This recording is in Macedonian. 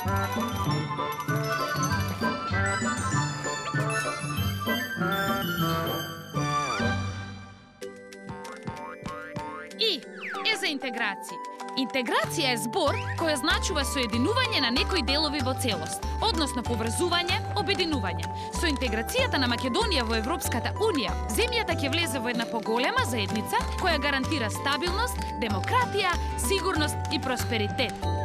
И е за интеграција. Интеграција е збор кој означува соединување на некои делови во целост, односно поврзување, обединување. Со интеграцијата на Македонија во Европската Унија, земјата ќе влезе во една поголема заедница која гарантира стабилност, демократија, сигурност и просперитет.